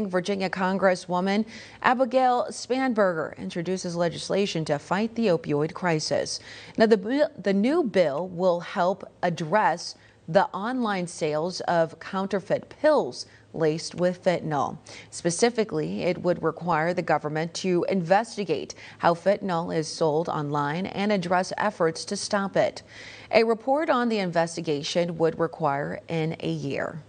Virginia Congresswoman Abigail Spanberger introduces legislation to fight the opioid crisis. Now, the, the new bill will help address the online sales of counterfeit pills laced with fentanyl. Specifically, it would require the government to investigate how fentanyl is sold online and address efforts to stop it. A report on the investigation would require in a year.